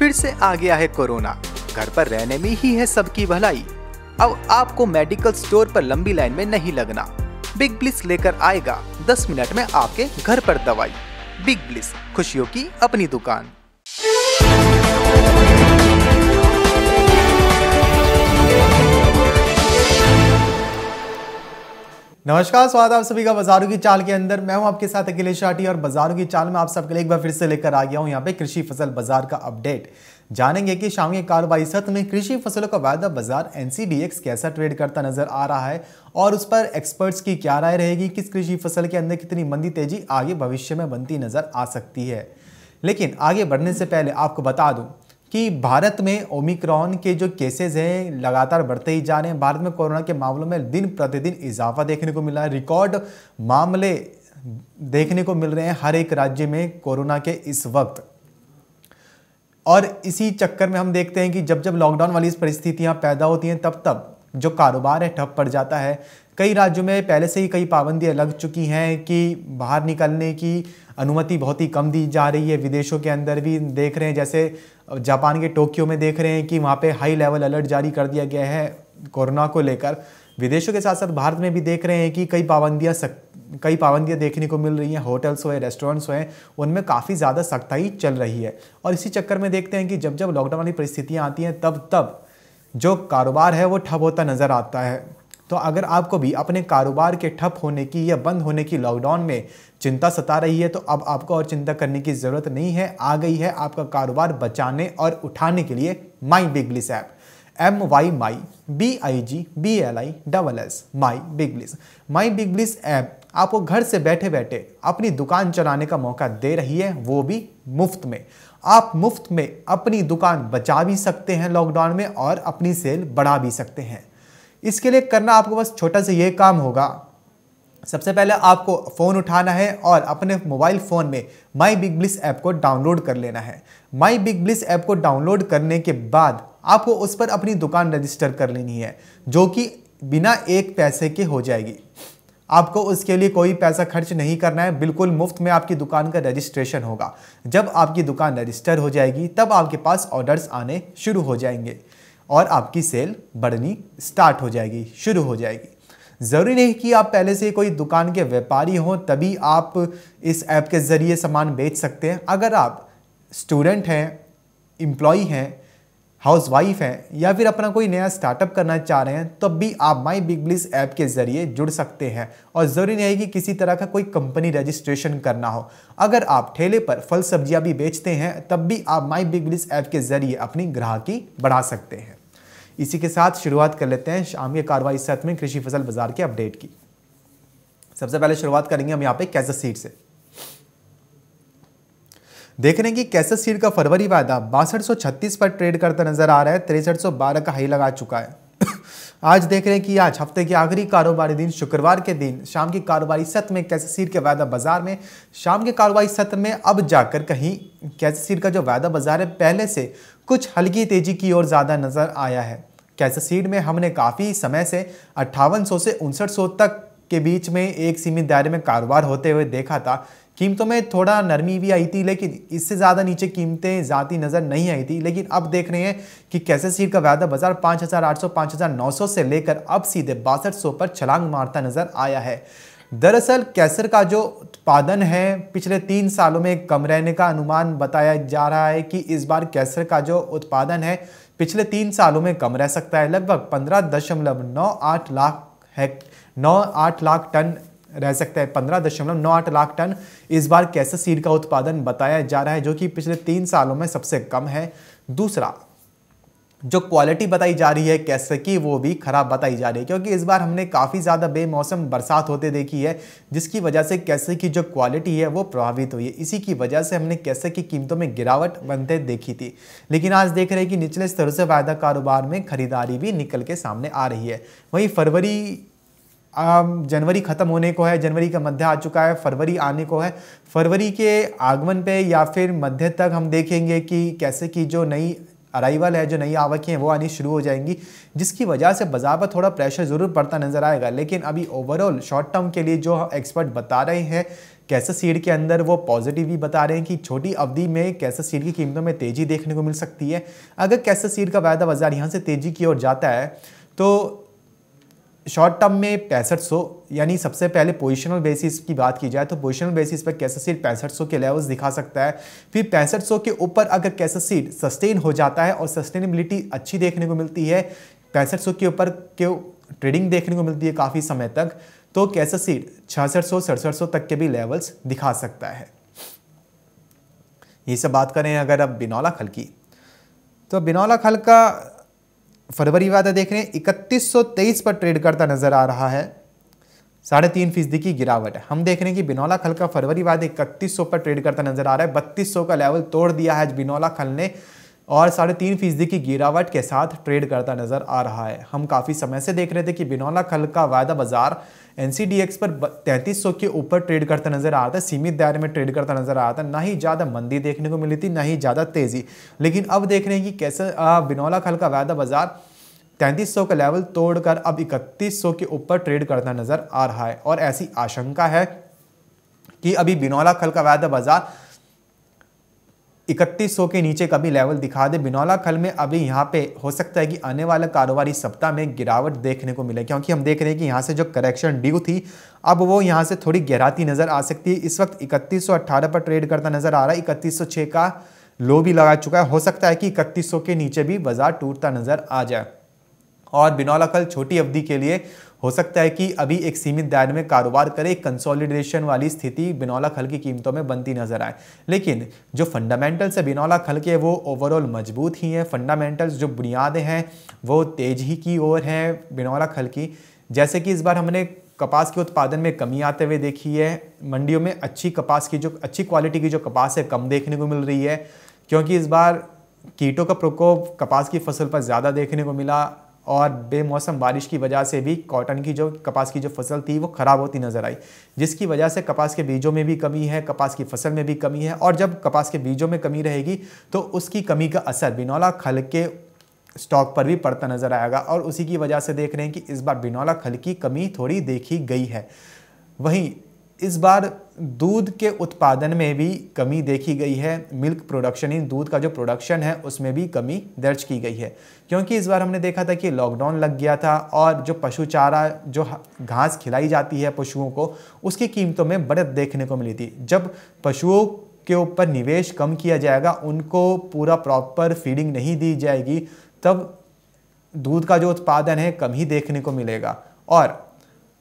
फिर से आ गया है कोरोना। घर पर रहने में ही है सबकी भलाई। अब आपको मेडिकल स्टोर पर लंबी लाइन में नहीं लगना। बिग ब्लिस लेकर आएगा। 10 मिनट में आपके घर पर दवाई। बिग ब्लिस खुशियों की अपनी दुकान। नमस्कार, स्वागत आप सभी का बाजारों की चाल के अंदर। मैं हूँ आपके साथ अखिलेश शाटी और बाजारों की चाल में आप सबके लिए एक बार फिर से लेकर आ गया हूँ यहाँ पे कृषि फ़सल बाज़ार का अपडेट। जानेंगे कि शाम के कारोबारी सत्र में कृषि फ़सलों का वायदा बाज़ार एनसीडीएक्स कैसा ट्रेड करता नज़र आ रहा है और उस पर एक्सपर्ट्स की क्या राय रहेगी, किस कृषि फ़सल के अंदर कितनी मंदी तेज़ी आगे भविष्य में बनती नज़र आ सकती है। लेकिन आगे बढ़ने से पहले आपको बता दूँ कि भारत में ओमिक्रॉन के जो केसेस हैं, लगातार बढ़ते ही जा रहे हैं। भारत में कोरोना के मामलों में दिन प्रतिदिन इजाफा देखने को मिला है। रिकॉर्ड मामले देखने को मिल रहे हैं हर एक राज्य में कोरोना के इस वक्त। और इसी चक्कर में हम देखते हैं कि जब जब लॉकडाउन वाली परिस्थितियाँ पैदा होती हैं, तब तब जो कारोबार है, ठप पड़ जाता है। कई राज्यों में पहले से ही कई पाबंदियाँ लग चुकी हैं कि बाहर निकलने की अनुमति बहुत ही कम दी जा रही है। विदेशों के अंदर भी देख रहे हैं, जैसे जापान के टोक्यो में देख रहे हैं कि वहाँ पे हाई लेवल अलर्ट जारी कर दिया गया है कोरोना को लेकर। विदेशों के साथ साथ भारत में भी देख रहे हैं कि कई पाबंदियाँ सक, कई पाबंदियाँ देखने को मिल रही हैं होटल्स हुए रेस्टोरेंट्स हुए, उनमें काफ़ी ज़्यादा सख्ताई चल रही है। और इसी चक्कर में देखते हैं कि जब जब लॉकडाउन वाली परिस्थितियाँ आती हैं तब तब जो कारोबार है, वो ठप होता नज़र आता है। तो अगर आपको भी अपने कारोबार के ठप होने की या बंद होने की लॉकडाउन में चिंता सता रही है तो अब आपको और चिंता करने की ज़रूरत नहीं है। आ गई है आपका कारोबार बचाने और उठाने के लिए my big bliss app M Y my B I G B L I double S my big bliss my big bliss app आपको घर से बैठे बैठे अपनी दुकान चलाने का मौका दे रही है, वो भी मुफ़्त में। आप मुफ़्त में अपनी दुकान बचा भी सकते हैं लॉकडाउन में और अपनी सेल बढ़ा भी सकते हैं। इसके लिए करना आपको बस छोटा सा ये काम होगा। सबसे पहले आपको फ़ोन उठाना है और अपने मोबाइल फ़ोन में माई बिग ब्लिस ऐप को डाउनलोड कर लेना है। माई बिग ब्लिस ऐप को डाउनलोड करने के बाद आपको उस पर अपनी दुकान रजिस्टर कर लेनी है, जो कि बिना एक पैसे के हो जाएगी। आपको उसके लिए कोई पैसा खर्च नहीं करना है, बिल्कुल मुफ़्त में आपकी दुकान का रजिस्ट्रेशन होगा। जब आपकी दुकान रजिस्टर हो जाएगी, तब आपके पास ऑर्डर्स आने शुरू हो जाएँगे। और आपकी सेल बढ़नी स्टार्ट हो जाएगी, शुरू हो जाएगी। ज़रूरी नहीं कि आप पहले से कोई दुकान के व्यापारी हों, तभी आप इस ऐप के ज़रिए सामान बेच सकते हैं। अगर आप स्टूडेंट हैं, एम्प्लॉई हैं हाउस वाइफ हैं, या फिर अपना कोई नया स्टार्टअप करना चाह रहे हैं, तब भी आप माई बिग ब्लिस ऐप के ज़रिए जुड़ सकते हैं। और ज़रूरी नहीं कि किसी तरह का कोई कंपनी रजिस्ट्रेशन करना हो। अगर आप ठेले पर फल सब्ज़ियाँ भी बेचते हैं, तब भी आप माई बिग ब्लिस ऐप के ज़रिए अपनी ग्राहकी बढ़ा सकते हैं। इसी के साथ शुरुआत कर लेते हैं शाम के कार्रवाई सत्र में कृषि फ़सल बाज़ार के अपडेट की। सबसे पहले शुरुआत करेंगे हम यहाँ पे कैसा सीड से। देख रहे हैं कि कैसा सीड का फरवरी वायदा बासठ पर ट्रेड करता नज़र आ रहा है, तिरसठ का हाई लगा चुका है। आज देख रहे हैं कि आज हफ़्ते के आखिरी कारोबारी दिन शुक्रवार के दिन, शाम के कारोबारी सत्र में कैसे सीड के वायदा बाज़ार में, शाम के कारोबारी सत्र में अब जाकर कहीं कैसे सीड का जो वायदा बाज़ार है, पहले से कुछ हल्की तेज़ी की ओर ज़्यादा नज़र आया है। कैसे सीड में हमने काफ़ी समय से अट्ठावन से उनसठ तक के बीच में एक सीमित दायरे में कारोबार होते हुए देखा था। कीमतों में थोड़ा नरमी भी आई थी लेकिन इससे ज़्यादा नीचे कीमतें ज़्यादा नज़र नहीं आई थी। लेकिन अब देख रहे हैं कि कैसे सीड का वायदा बाज़ार 5,800 5,900 से लेकर अब सीधे बासठ पर छलांग मारता नज़र आया है। दरअसल कैसर का जो उत्पादन है, पिछले तीन सालों में कम रहने का अनुमान बताया जा रहा है कि इस बार कैसर का जो उत्पादन है, पिछले तीन सालों में कम रह सकता है। लगभग पंद्रह दशमलव नौ आठ लाख है नौ आठ लाख टन रह सकता है। पंद्रह दशमलव नौ आठ लाख टन इस बार कैसे सीड का उत्पादन बताया जा रहा है, जो कि पिछले तीन सालों में सबसे कम है। दूसरा जो क्वालिटी बताई जा रही है, कैसे की वो भी खराब बताई जा रही है। क्योंकि इस बार हमने काफ़ी ज़्यादा बेमौसम बरसात होते देखी है, जिसकी वजह से कैसे की जो क्वालिटी है वो प्रभावित हुई है। इसी की वजह से हमने कैसे की कीमतों में गिरावट बनते देखी थी। लेकिन आज देख रहे हैं कि निचले स्तरों से वायदा कारोबार में खरीदारी भी निकल के सामने आ रही है। वहीं फरवरी जनवरी ख़त्म होने को है, जनवरी का मध्य आ चुका है, फरवरी आने को है। फरवरी के आगमन पे या फिर मध्य तक हम देखेंगे कि कैसे की जो नई अराइवल है, जो नई आवकें हैं, वो आनी शुरू हो जाएँगी, जिसकी वजह से बाज़ार पर थोड़ा प्रेशर ज़रूर पड़ता नज़र आएगा। लेकिन अभी ओवरऑल शॉर्ट टर्म के लिए जो एक्सपर्ट बता रहे हैं, कैसे सीड के अंदर वो पॉजिटिव भी बता रहे हैं कि छोटी अवधि में कैसे सीड की कीमतों में तेज़ी देखने को मिल सकती है। अगर कैसे सीड का वायदा बाज़ार यहाँ से तेज़ी की ओर जाता है तो शॉर्ट टर्म में पैंसठ सौ, यानी सबसे पहले पोजिशनल बेसिस की बात की जाए तो पोजिशनल बेसिस पर कैसे सीट पैंसठ सौ के लेवल्स दिखा सकता है? फिर पैंसठ सौ के ऊपर अगर कैसे सीट सस्टेन हो जाता है और सस्टेनेबिलिटी अच्छी देखने को मिलती है, पैंसठ सौ के ऊपर के ट्रेडिंग देखने को मिलती है काफ़ी समय तक तो कैसे सीट छियासठ सौ, सड़सठ सौ तक के भी लेवल्स दिखा सकता है। ये सब बात करें अगर अब बिनौला खल की। तो बिनौला खल का फरवरी वादा देख रहे हैं, इकतीस पर ट्रेड करता नज़र आ रहा है। साढ़े तीन फ़ीसदी की गिरावट है। हम देख रहे हैं कि बिनौला खल का फरवरी वादे इकतीस पर ट्रेड करता नज़र आ रहा है। बत्तीस का लेवल तोड़ दिया है आज बिनौला खल ने। और साढ़े तीन फ़ीसदी की गिरावट के साथ ट्रेड करता नज़र आ रहा है। हम काफ़ी समय से देख रहे थे कि बिनौला खल का वायदा बाज़ार एनसीडीएक्स पर तैंतीस के ऊपर ट्रेड करता नज़र आ रहा था, सीमित दायरे में ट्रेड करता नज़र आ रहा था। ना ही ज़्यादा मंदी देखने को मिली थी, ना ही ज़्यादा तेज़ी। लेकिन अब देख रहे हैं कि कैसे बिनौला खल का वायदा बाज़ार तैंतीस का लेवल तोड़कर अब इकतीस के ऊपर ट्रेड करता नज़र आ रहा है। और ऐसी आशंका है कि अभी बिनौला खल का वायदा बाज़ार इकतीस के नीचे कभी लेवल दिखा दे। बिनौला खल में अभी यहाँ पे हो सकता है कि आने वाला कारोबारी सप्ताह में गिरावट देखने को मिले, क्योंकि हम देख रहे हैं कि यहाँ से जो करेक्शन ड्यू थी, अब वो यहाँ से थोड़ी गहराती नज़र आ सकती है। इस वक्त इकतीस पर ट्रेड करता नज़र आ रहा है। इकतीस का लो भी लगा चुका है। हो सकता है कि इकतीस के नीचे भी बाज़ार टूटता नज़र आ जाए। और बिनौला खल छोटी अवधि के लिए हो सकता है कि अभी एक सीमित दायरे में कारोबार करे कंसोलिडेशन वाली स्थिति बिनौला खल की कीमतों में बनती नज़र आए। लेकिन जो फंडामेंटल्स है, बिनौला खल के वो ओवरऑल मज़बूत ही हैं। फंडामेंटल्स जो बुनियादें हैं, वो तेज ही की ओर हैं बिनौला खल की। जैसे कि इस बार हमने कपास के उत्पादन में कमी आते हुए देखी है। मंडियों में अच्छी कपास की जो, अच्छी क्वालिटी की जो कपास है, कम देखने को मिल रही है। क्योंकि इस बार कीटों का प्रकोप कपास की फ़सल पर ज़्यादा देखने को मिला। और बेमौसम बारिश की वजह से भी कॉटन की जो, कपास की जो फ़सल थी, वो ख़राब होती नज़र आई। जिसकी वजह से कपास के बीजों में भी कमी है, कपास की फ़सल में भी कमी है और जब कपास के बीजों में कमी रहेगी तो उसकी कमी का असर बिनौला खल के स्टॉक पर भी पड़ता नज़र आएगा और उसी की वजह से देख रहे हैं कि इस बार बिनौला खल की कमी थोड़ी देखी गई है। वहीं इस बार दूध के उत्पादन में भी कमी देखी गई है। मिल्क प्रोडक्शन इन दूध का जो प्रोडक्शन है, उसमें भी कमी दर्ज की गई है। क्योंकि इस बार हमने देखा था कि लॉकडाउन लग गया था और जो पशु चारा, जो घास खिलाई जाती है पशुओं को, उसकी कीमतों में बढ़त देखने को मिली थी। जब पशुओं के ऊपर निवेश कम किया जाएगा, उनको पूरा प्रॉपर फीडिंग नहीं दी जाएगी, तब दूध का जो उत्पादन है, कम ही देखने को मिलेगा। और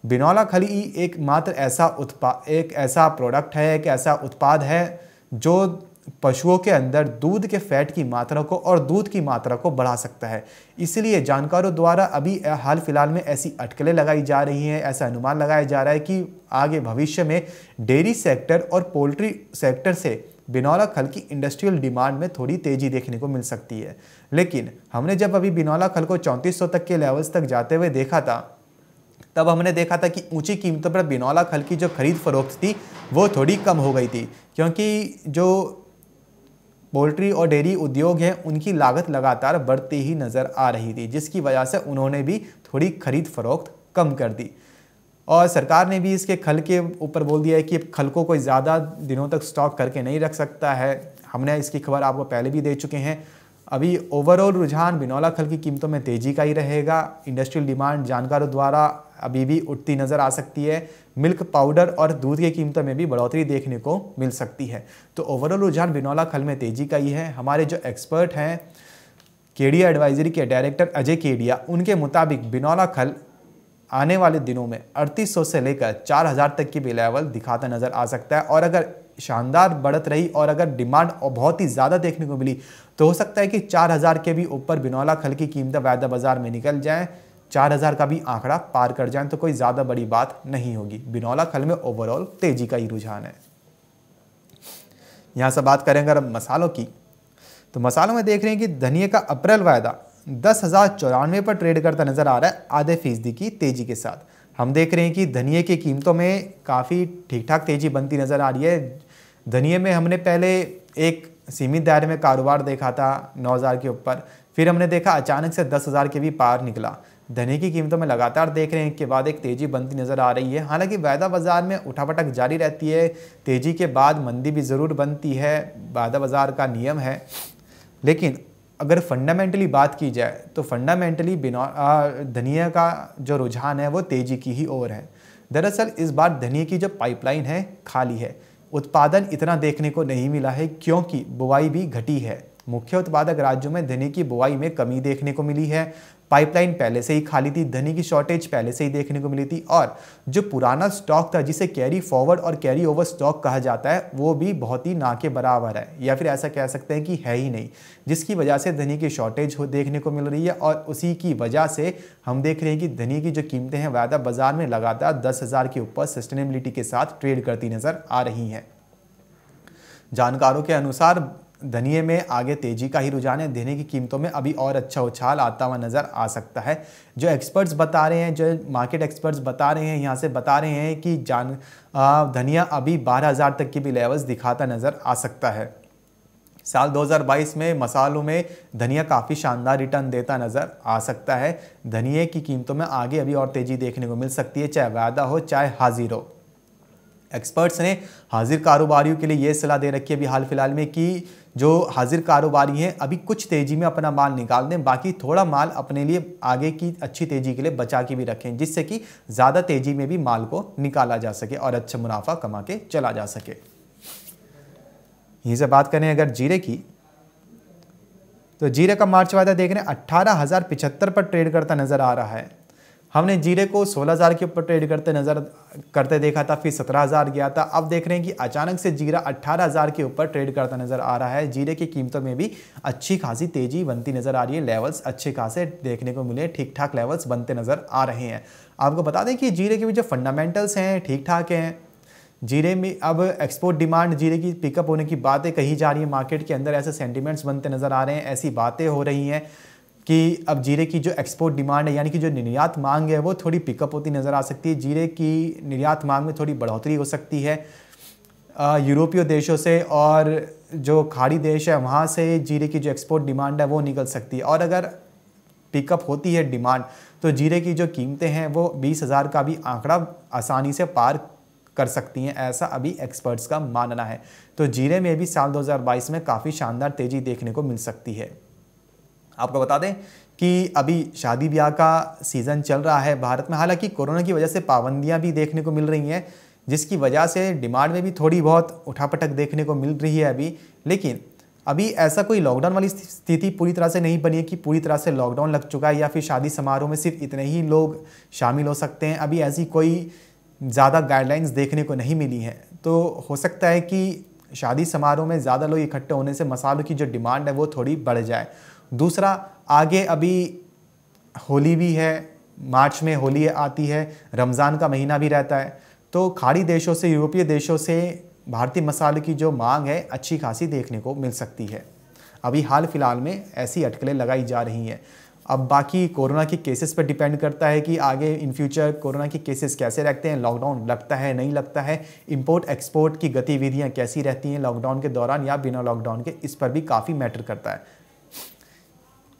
बिनौला खली एक मात्र ऐसा उत्पाद एक ऐसा प्रोडक्ट है, एक ऐसा उत्पाद है, जो पशुओं के अंदर दूध के फैट की मात्रा को और दूध की मात्रा को बढ़ा सकता है। इसलिए जानकारों द्वारा अभी हाल फ़िलहाल में ऐसी अटकलें लगाई जा रही हैं, ऐसा अनुमान लगाया जा रहा है कि आगे भविष्य में डेयरी सेक्टर और पोल्ट्री सेक्टर से बिनौला खल की इंडस्ट्रियल डिमांड में थोड़ी तेज़ी देखने को मिल सकती है। लेकिन हमने जब अभी बिनौला खल को चौंतीस तक के लेवल्स तक जाते हुए देखा था तब हमने देखा था कि ऊँची कीमतों पर बिनौला खल की जो खरीद फरोख्त थी, वो थोड़ी कम हो गई थी। क्योंकि जो पोल्ट्री और डेयरी उद्योग हैं, उनकी लागत लगातार बढ़ती ही नज़र आ रही थी, जिसकी वजह से उन्होंने भी थोड़ी खरीद फरोख्त कम कर दी। और सरकार ने भी इसके खल के ऊपर बोल दिया है कि खल को कोई ज़्यादा दिनों तक स्टॉक करके नहीं रख सकता है। हमने इसकी खबर आपको पहले भी दे चुके हैं। अभी ओवरऑल रुझान बिनौला खल की कीमतों में तेज़ी का ही रहेगा। इंडस्ट्रियल डिमांड जानकारों द्वारा अभी भी उठती नज़र आ सकती है। मिल्क पाउडर और दूध की कीमतों में भी बढ़ोतरी देखने को मिल सकती है। तो ओवरऑल रुझान बिनौला खल में तेज़ी का ही है। हमारे जो एक्सपर्ट हैं, केडिया एडवाइजरी के डायरेक्टर अजय केडिया, उनके मुताबिक बिनौला खल आने वाले दिनों में अड़तीस से लेकर 4000 तक की भी लेवल दिखाता नज़र आ सकता है। और अगर शानदार बढ़त रही और अगर डिमांड बहुत ही ज़्यादा देखने को मिली तो हो सकता है कि 4000 के भी ऊपर बिनौला खल की कीमतें वायदा बाज़ार में निकल जाए। चार हज़ार का भी आंकड़ा पार कर जाए तो कोई ज़्यादा बड़ी बात नहीं होगी। बिनौला खल में ओवरऑल तेज़ी का ही रुझान है। यहाँ से बात करें अगर मसालों की तो मसालों में देख रहे हैं कि धनिया का अप्रैल वायदा दस हज़ार चौरानवे पर ट्रेड करता नज़र आ रहा है आधे फ़ीसदी की तेज़ी के साथ। हम देख रहे हैं कि धनिया की कीमतों में काफ़ी ठीक ठाक तेज़ी बनती नज़र आ रही है। धनिया में हमने पहले एक सीमित दायरे में कारोबार देखा था 9000 के ऊपर, फिर हमने देखा अचानक से 10000 के भी पार निकला। धनी की कीमतों में लगातार देख रहे हैं। के बाद एक तेज़ी बनती नज़र आ रही है। हालाँकि वायदा बाज़ार में उठापटक जारी रहती है। तेज़ी के बाद मंदी भी ज़रूर बनती है। वायदा बाज़ार का नियम है। लेकिन अगर फंडामेंटली बात की जाए तो फंडामेंटली बिना धनिया का जो रुझान है, वो तेज़ी की ही ओर है। दरअसल इस बार धनिया की जो पाइपलाइन है, खाली है। उत्पादन इतना देखने को नहीं मिला है, क्योंकि बुआई भी घटी है। मुख्य उत्पादक राज्यों में धनी की बुआई में कमी देखने को मिली है। पाइपलाइन पहले से ही खाली थी, धनी की शॉर्टेज पहले से ही देखने को मिली थी और जो पुराना स्टॉक था, जिसे कैरी फॉरवर्ड और कैरी ओवर स्टॉक कहा जाता है, वो भी बहुत ही ना के बराबर है, या फिर ऐसा कह सकते हैं कि है ही नहीं, जिसकी वजह से धनी की शॉर्टेज हो, देखने को मिल रही है और उसी की वजह से हम देख रहे हैं कि धनी की जो कीमतें हैं, वायदा बाज़ार में लगातार दस हज़ार के ऊपर सस्टेनेबिलिटी के साथ ट्रेड करती नज़र आ रही हैं। जानकारों के अनुसार धनिये में आगे तेज़ी का ही रुझान है। देने की कीमतों में अभी और अच्छा उछाल आता हुआ नज़र आ सकता है। जो एक्सपर्ट्स बता रहे हैं जो मार्केट एक्सपर्ट्स बता रहे हैं यहाँ से बता रहे हैं कि जान धनिया अभी 12,000 तक की भी लेवल्स दिखाता नज़र आ सकता है। साल 2022 में मसालों में धनिया काफ़ी शानदार रिटर्न देता नज़र आ सकता है। धनिए की कीमतों में आगे अभी और तेज़ी देखने को मिल सकती है चाहे वायदा हो चाहे हाजिर हो। एक्सपर्ट्स ने हाजिर कारोबारियों के लिए ये सलाह दे रखी है अभी हाल फ़िलहाल में कि जो हाजिर कारोबारी हैं, अभी कुछ तेज़ी में अपना माल निकाल दें, बाकी थोड़ा माल अपने लिए आगे की अच्छी तेज़ी के लिए बचा के भी रखें, जिससे कि ज़्यादा तेज़ी में भी माल को निकाला जा सके और अच्छा मुनाफा कमा के चला जा सके। यहीं से बात करें अगर जीरे की तो जीरे का मार्च वायदा देख रहे हैं, अट्ठारह पर ट्रेड करता नज़र आ रहा है। हमने जीरे को 16,000 के ऊपर ट्रेड करते नज़र करते देखा था फिर 17,000 गया था। अब देख रहे हैं कि अचानक से जीरा 18,000 के ऊपर ट्रेड करता नज़र आ रहा है। जीरे की कीमतों में भी अच्छी खासी तेज़ी बनती नज़र आ रही है। लेवल्स अच्छे खासे देखने को मिले ठीक ठाक लेवल्स बनते नज़र आ रहे हैं। आपको बता दें कि जीरे के भी जो फंडामेंटल्स हैं ठीक ठाक हैं। जीरे में अब एक्सपोर्ट डिमांड जीरे की पिकअप होने की बातें कही जा रही है। मार्केट के अंदर ऐसे सेंटिमेंट्स बनते नज़र आ रहे हैं ऐसी बातें हो रही हैं। कि अब जीरे की जो एक्सपोर्ट डिमांड है, यानी कि जो निर्यात मांग है, वो थोड़ी पिकअप होती नज़र आ सकती है। जीरे की निर्यात मांग में थोड़ी बढ़ोतरी हो सकती है। यूरोपीय देशों से और जो खाड़ी देश है, वहाँ से जीरे की जो एक्सपोर्ट डिमांड है, वो निकल सकती है। और अगर पिकअप होती है डिमांड तो जीरे की जो कीमतें हैं, वो बीस हज़ार का भी आंकड़ा आसानी से पार कर सकती हैं, ऐसा अभी एक्सपर्ट्स का मानना है। तो जीरे में भी साल 2022 में काफ़ी शानदार तेज़ी देखने को मिल सकती है। आपको बता दें कि अभी शादी ब्याह का सीज़न चल रहा है भारत में। हालाँकि कोरोना की वजह से पाबंदियाँ भी देखने को मिल रही हैं, जिसकी वजह से डिमांड में भी थोड़ी बहुत उठापटक देखने को मिल रही है अभी। लेकिन अभी ऐसा कोई लॉकडाउन वाली स्थिति पूरी तरह से नहीं बनी है कि पूरी तरह से लॉकडाउन लग चुका है या फिर शादी समारोह में सिर्फ़ इतने ही लोग शामिल हो सकते हैं। अभी ऐसी कोई ज़्यादा गाइडलाइंस देखने को नहीं मिली हैं। तो हो सकता है कि शादी समारोह में ज़्यादा लोग इकट्ठे होने से मसालों की जो डिमांड है वो थोड़ी बढ़ जाए। दूसरा, आगे अभी होली भी है, मार्च में होली आती है, रमज़ान का महीना भी रहता है। तो खाड़ी देशों से, यूरोपीय देशों से भारतीय मसाले की जो मांग है, अच्छी खासी देखने को मिल सकती है। अभी हाल फ़िलहाल में ऐसी अटकलें लगाई जा रही हैं। अब बाकी कोरोना के केसेस पर डिपेंड करता है कि आगे इन फ्यूचर कोरोना के केसेस कैसे रहते हैं लॉकडाउन लगता है, नहीं लगता है इंपोर्ट एक्सपोर्ट की गतिविधियाँ कैसी रहती हैं लॉकडाउन के दौरान या बिना लॉकडाउन के, इस पर भी काफ़ी मैटर करता है।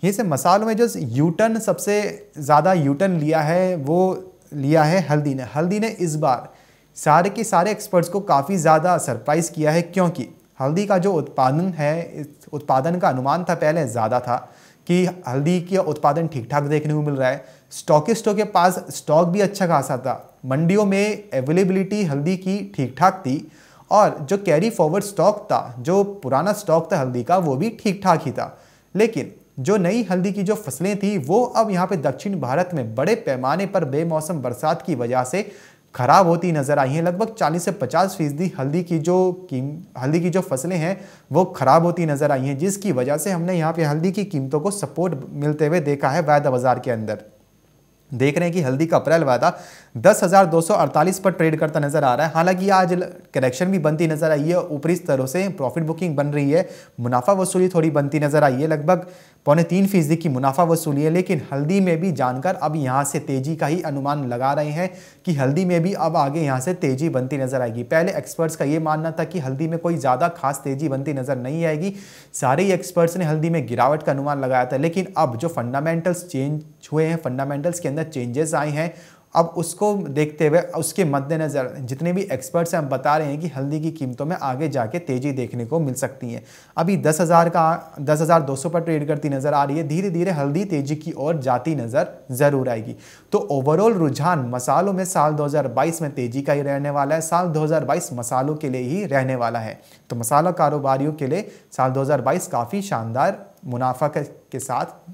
यहीं से मसालों में जो यूटर्न सबसे ज़्यादा यूटर्न लिया है, वो लिया है हल्दी ने। हल्दी ने इस बार सारे के सारे एक्सपर्ट्स को काफ़ी ज़्यादा सरप्राइज़ किया है। क्योंकि हल्दी का जो उत्पादन है उत्पादन का अनुमान था पहले ज़्यादा था कि हल्दी का उत्पादन ठीक ठाक देखने को मिल रहा है। स्टॉकिस्टों के पास स्टॉक भी अच्छा खासा था। मंडियों में अवेलेबिलिटी हल्दी की ठीक ठाक थी और जो कैरी फॉरवर्ड स्टॉक था, जो पुराना स्टॉक था हल्दी का, वो भी ठीक ठाक ही था। लेकिन जो नई हल्दी की जो फ़सलें थी, वो अब यहाँ पे दक्षिण भारत में बड़े पैमाने पर बेमौसम बरसात की वजह से खराब होती नज़र आई हैं। लगभग 40 से 50 फ़ीसदी हल्दी की जो की हल्दी की जो फ़सलें हैं, वो खराब होती नज़र आई हैं, जिसकी वजह से हमने यहाँ पे हल्दी की कीमतों को सपोर्ट मिलते हुए देखा है वायदा बाज़ार के अंदर। देख रहे हैं कि हल्दी का अप्रैल वायदा दस हज़ार दो सौ अड़तालीस पर ट्रेड करता नज़र आ रहा है। हालाँकि आज करेक्शन भी बनती नज़र आई है, ऊपरी स्तरों से प्रॉफिट बुकिंग बन रही है, मुनाफा वसूली थोड़ी बनती नज़र आई है। लगभग पौने तीन फ़ीसदी की मुनाफा वसूली है, लेकिन हल्दी में भी जानकर अब यहाँ से तेज़ी का ही अनुमान लगा रहे हैं कि हल्दी में भी अब आगे यहाँ से तेज़ी बनती नज़र आएगी। पहले एक्सपर्ट्स का ये मानना था कि हल्दी में कोई ज़्यादा खास तेज़ी बनती नज़र नहीं आएगी। सारे ही एक्सपर्ट्स ने हल्दी में गिरावट का अनुमान लगाया था, लेकिन अब जो फंडामेंटल्स चेंज हुए हैं फंडामेंटल्स के अंदर चेंजेस आए हैं अब उसको देखते हुए, उसके मद्देनज़र जितने भी एक्सपर्ट्स हैं, हम बता रहे हैं कि हल्दी की कीमतों में आगे जाके तेज़ी देखने को मिल सकती है। अभी दस हज़ार का, दस हज़ार दो सौ पर ट्रेड करती नज़र आ रही है। धीरे धीरे हल्दी तेज़ी की ओर जाती नज़र ज़रूर आएगी। तो ओवरऑल रुझान मसालों में साल 2022 में तेज़ी का ही रहने वाला है। साल 2022 मसालों के लिए ही रहने वाला है। तो मसाला कारोबारियों के लिए साल 2022 काफ़ी शानदार मुनाफा के साथ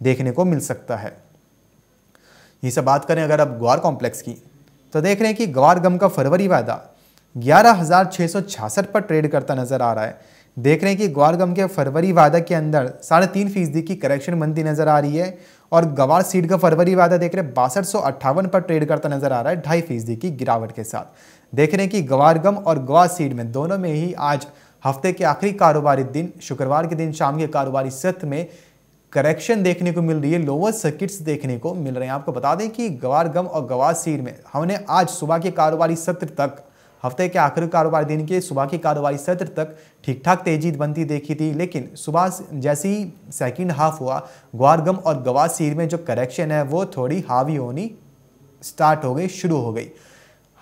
देखने को मिल सकता है। ये सब बात करें अगर अब ग्वार कॉम्प्लेक्स की तो देख रहे हैं कि ग्वार गम का फरवरी वायदा ग्यारह सौ पर ट्रेड करता नज़र आ रहा है। देख रहे हैं कि ग्वार गम के फरवरी वायदा के अंदर साढ़े तीन फ़ीसदी की करेक्शन बनती नज़र आ रही है और गवार सीड का फरवरी वायदा देख रहे हैं बासठ सौ अट्ठावन पर ट्रेड करता नज़र आ रहा है ढाई फ़ीसदी की गिरावट के साथ। देख रहे हैं कि गवार गम और गवार सीड में दोनों में ही आज हफ़्ते के आखिरी कारोबारी दिन, शुक्रवार के दिन, शाम के कारोबारी सत्र में करेक्शन देखने को मिल रही है लोअर सर्किट्स देखने को मिल रहे हैं। आपको बता दें कि गवार गम और गवार सीड में हमने आज सुबह के कारोबारी सत्र तक, हफ़्ते के आखिरी कारोबारी दिन के सुबह के कारोबारी सत्र तक ठीक ठाक तेज़ी बनती देखी थी, लेकिन सुबह जैसे ही सेकेंड हाफ़ हुआ, ग्वार गम और गवार सीर में जो करेक्शन है, वो थोड़ी हावी होनी स्टार्ट हो गई, शुरू हो गई।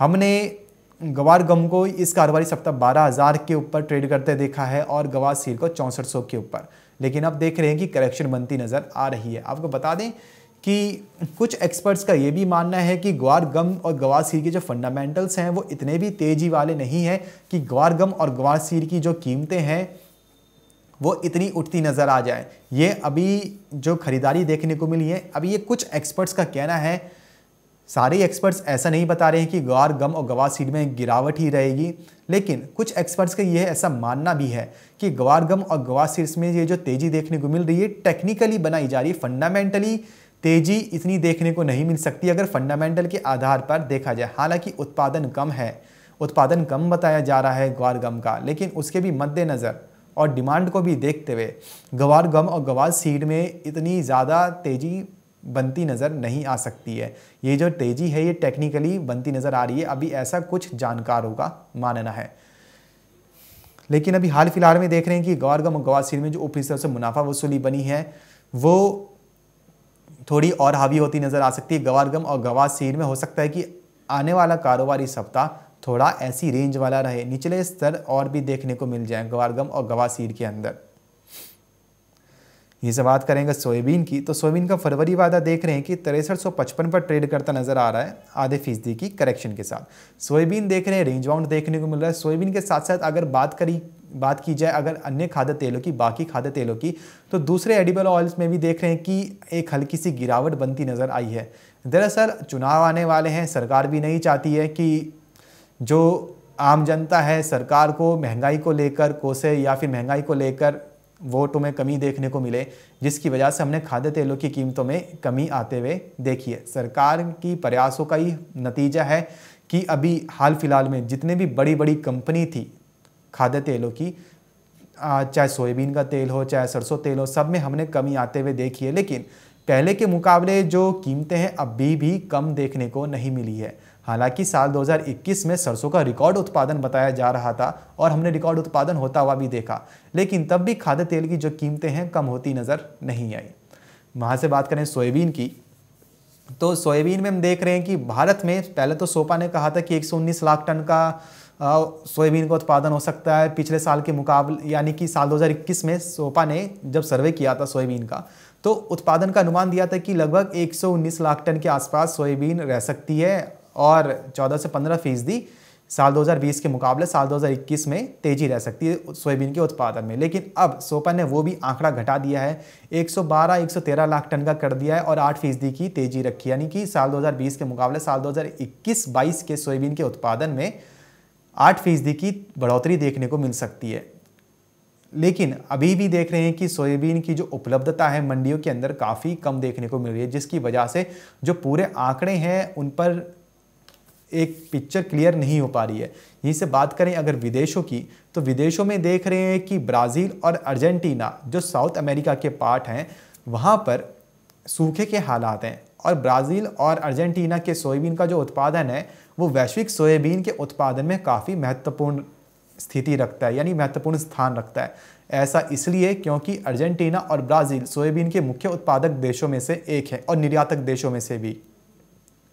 हमने गवार गम को इस कारोबारी सप्ताह बारह हज़ार के ऊपर ट्रेड करते देखा है और गवार सील को चौंसठ सौ के ऊपर। लेकिन अब देख रहे हैं कि करेक्शन बनती नज़र आ रही है। आपको बता दें कि कुछ एक्सपर्ट्स का ये भी मानना है कि ग्वार गम और गवार सीर के जो फंडामेंटल्स हैं, वो इतने भी तेज़ी वाले नहीं हैं कि ग्वार गम और गवार सीर की जो कीमतें हैं, वो इतनी उठती नज़र आ जाए। ये अभी जो ख़रीदारी देखने को मिली है, अभी ये कुछ एक्सपर्ट्स का कहना है सारे एक्सपर्ट्स ऐसा नहीं बता रहे हैं कि ग्वार गम और गवार सीड में गिरावट ही रहेगी, लेकिन कुछ एक्सपर्ट्स का यह ऐसा मानना भी है कि गवार गम और गवार सीड्स में ये जो तेज़ी देखने को मिल रही है टेक्निकली बनाई जा रही है। फंडामेंटली तेज़ी इतनी देखने को नहीं मिल सकती अगर फंडामेंटल के आधार पर देखा जाए। हालाँकि उत्पादन कम है, उत्पादन कम बताया जा रहा है ग्वार गम का, लेकिन उसके भी मद्देनज़र और डिमांड को भी देखते हुए गवार, गम और गवार सीड में इतनी ज़्यादा तेज़ी बनती नज़र नहीं आ सकती है। ये जो तेज़ी है, ये टेक्निकली बनती नज़र आ रही है। अभी ऐसा कुछ जानकारों का मानना है। लेकिन अभी हाल फ़िलहाल में देख रहे हैं कि गौरगम गवासीर में जो ऊपरी स्तर से मुनाफा वसूली बनी है, वो थोड़ी और हावी होती नज़र आ सकती है। गवारगम और गवासीर में हो सकता है कि आने वाला कारोबारी सप्ताह थोड़ा ऐसी रेंज वाला रहे। निचले स्तर और भी देखने को मिल जाए गवारगम और गवासीर के अंदर। ये से बात करेंगे सोयाबीन की। तो सोयाबीन का फरवरी वादा देख रहे हैं कि तिरसठ सौ पचपन पर ट्रेड करता नज़र आ रहा है आधे फ़ीसदी की करेक्शन के साथ। सोयाबीन देख रहे हैं, रेंज बाउंड देखने को मिल रहा है। सोयाबीन के साथ साथ अगर बात करी, बात की जाए अगर अन्य खाद्य तेलों की, बाकी खाद्य तेलों की तो दूसरे एडिबल ऑयल्स में भी देख रहे हैं कि एक हल्की सी गिरावट बनती नज़र आई है। दरअसल चुनाव आने वाले हैं, सरकार भी नहीं चाहती है कि जो आम जनता है, सरकार को महँगाई को लेकर, कोसे या फिर महँगाई को लेकर वोटों में कमी देखने को मिले, जिसकी वजह से हमने खाद्य तेलों की कीमतों में कमी आते हुए देखी है। सरकार की प्रयासों का ही नतीजा है कि अभी हाल फ़िलहाल में जितने भी बड़ी बड़ी कंपनी थी खाद्य तेलों की चाहे सोयाबीन का तेल हो, चाहे सरसों तेल हो, सब में हमने कमी आते हुए देखी है। लेकिन पहले के मुकाबले जो कीमतें हैं अभी भी कम देखने को नहीं मिली है। हालाँकि साल 2021 में सरसों का रिकॉर्ड उत्पादन बताया जा रहा था और हमने रिकॉर्ड उत्पादन होता हुआ भी देखा, लेकिन तब भी खाद्य तेल की जो कीमतें हैं कम होती नज़र नहीं आई। वहाँ से बात करें सोयाबीन की तो सोयाबीन में हम देख रहे हैं कि भारत में, पहले तो सोपा ने कहा था कि 119 लाख टन का सोयाबीन का उत्पादन हो सकता है। पिछले साल के मुकाबले, यानी कि साल 2021 में सोपा ने जब सर्वे किया था सोयाबीन का तो उत्पादन का अनुमान दिया था कि लगभग 119 लाख टन के आसपास सोयाबीन रह सकती है। और 14 से 15 फ़ीसदी साल 2020 के मुकाबले साल 2021 में तेज़ी रह सकती है सोयाबीन के उत्पादन में। लेकिन अब सोपा ने वो भी आंकड़ा घटा दिया है। 112 113 लाख टन का कर दिया है और 8 फ़ीसदी की तेज़ी रखी यानी कि साल 2020 के मुकाबले साल 2021-22 के सोयाबीन के उत्पादन में 8 फ़ीसदी की बढ़ोतरी देखने को मिल सकती है। लेकिन अभी भी देख रहे हैं कि सोयाबीन की जो उपलब्धता है मंडियों के अंदर काफ़ी कम देखने को मिल रही है, जिसकी वजह से जो पूरे आंकड़े हैं उन पर एक पिक्चर क्लियर नहीं हो पा रही है। यहीं से बात करें अगर विदेशों की तो विदेशों में देख रहे हैं कि ब्राज़ील और अर्जेंटीना, जो साउथ अमेरिका के पार्ट हैं, वहाँ पर सूखे के हालात हैं और ब्राज़ील और अर्जेंटीना के सोयाबीन का जो उत्पादन है, वो वैश्विक सोयाबीन के उत्पादन में काफ़ी महत्वपूर्ण स्थिति रखता है, यानी महत्वपूर्ण स्थान रखता है। ऐसा इसलिए क्योंकि अर्जेंटीना और ब्राज़ील सोयाबीन के मुख्य उत्पादक देशों में से एक है और निर्यातक देशों में से भी।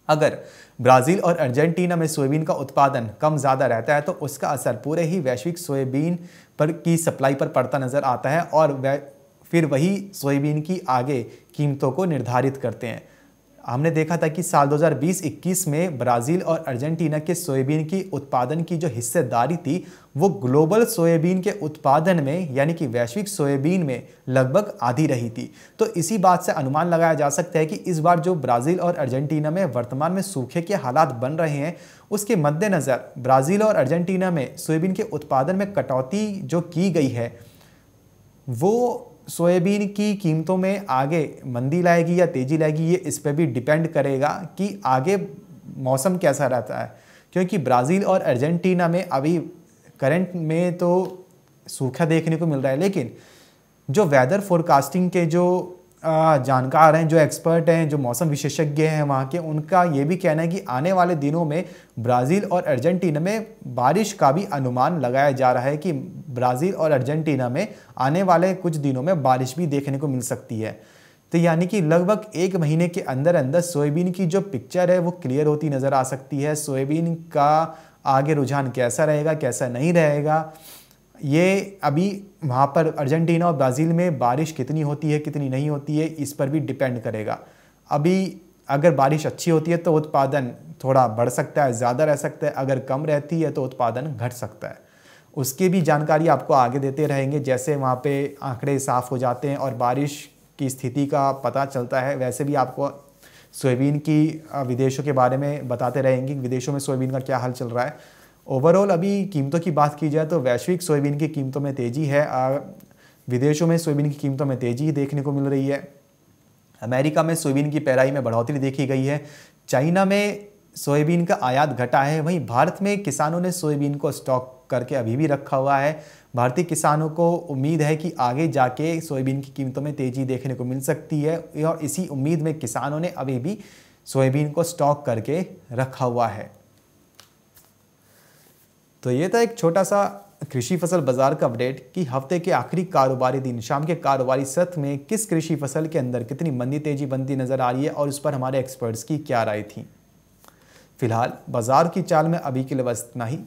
अगर ब्राज़ील और अर्जेंटीना में सोयाबीन का उत्पादन कम ज़्यादा रहता है तो उसका असर पूरे ही वैश्विक सोयाबीन पर की सप्लाई पर पड़ता नज़र आता है और फिर वही सोयाबीन की आगे कीमतों को निर्धारित करते हैं। हमने देखा था कि साल 2020-21 में ब्राज़ील और अर्जेंटीना के सोयाबीन की उत्पादन की जो हिस्सेदारी थी, वो ग्लोबल सोयाबीन के उत्पादन में, यानी कि वैश्विक सोयाबीन में लगभग आधी रही थी। तो इसी बात से अनुमान लगाया जा सकता है कि इस बार जो ब्राज़ील और अर्जेंटीना में वर्तमान में सूखे के हालात बन रहे हैं, उसके मद्देनज़र ब्राज़ील और अर्जेंटीना में सोयाबीन के उत्पादन में कटौती जो की गई है, वो सोयाबीन की कीमतों में आगे मंदी लाएगी या तेज़ी लाएगी, ये इस पर भी डिपेंड करेगा कि आगे मौसम कैसा रहता है। क्योंकि ब्राज़ील और अर्जेंटीना में अभी करंट में तो सूखा देखने को मिल रहा है, लेकिन जो वेदर फोरकास्टिंग के जो जानकार हैं, जो एक्सपर्ट हैं, जो मौसम विशेषज्ञ हैं वहाँ के, उनका ये भी कहना है कि आने वाले दिनों में ब्राज़ील और अर्जेंटीना में बारिश का भी अनुमान लगाया जा रहा है कि ब्राज़ील और अर्जेंटीना में आने वाले कुछ दिनों में बारिश भी देखने को मिल सकती है। तो यानी कि लगभग एक महीने के अंदर अंदर सोयाबीन की जो पिक्चर है वो क्लियर होती नज़र आ सकती है। सोयाबीन का आगे रुझान कैसा रहेगा, कैसा नहीं रहेगा? ये अभी वहाँ पर अर्जेंटीना और ब्राज़ील में बारिश कितनी होती है, कितनी नहीं होती है, इस पर भी डिपेंड करेगा। अभी अगर बारिश अच्छी होती है तो उत्पादन थोड़ा बढ़ सकता है, ज़्यादा रह सकता है, अगर कम रहती है तो उत्पादन घट सकता है। उसकी भी जानकारी आपको आगे देते रहेंगे, जैसे वहाँ पे आंकड़े साफ़ हो जाते हैं और बारिश की स्थिति का पता चलता है, वैसे भी आपको सोयाबीन की विदेशों के बारे में बताते रहेंगे विदेशों में सोयाबीन का क्या हाल चल रहा है। ओवरऑल अभी कीमतों की बात की जाए तो वैश्विक सोयाबीन की कीमतों में तेज़ी है। विदेशों में सोयाबीन की कीमतों में तेज़ी देखने को मिल रही है। अमेरिका में सोयाबीन की पैराई में बढ़ोतरी देखी गई है। चाइना में सोयाबीन का आयात घटा है। वहीं भारत में किसानों ने सोयाबीन को स्टॉक करके अभी भी रखा हुआ है। भारतीय किसानों को उम्मीद है कि आगे जाके सोयाबीन की कीमतों में तेज़ी देखने को मिल सकती है। और इसी उम्मीद में किसानों ने अभी भी सोयाबीन को स्टॉक करके रखा हुआ है। तो ये था एक छोटा सा कृषि फ़सल बाज़ार का अपडेट कि हफ़्ते के आखिरी कारोबारी दिन, शाम के कारोबारी सत्र में किस कृषि फ़सल के अंदर कितनी मंदी, तेज़ी बनती नज़र आ रही है और उस पर हमारे एक्सपर्ट्स की क्या राय थी। फ़िलहाल बाज़ार की चाल में अभी के लिए बस इतना ही।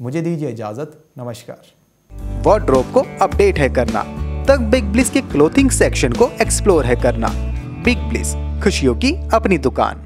मुझे दीजिए इजाज़त। नमस्कार। वार्ड्रोब को अपडेट है करना। तक बिग ब्लिस के क्लोथिंग सेक्शन को एक्सप्लोर है करना। बिग ब्लिस खुशियों की अपनी दुकान।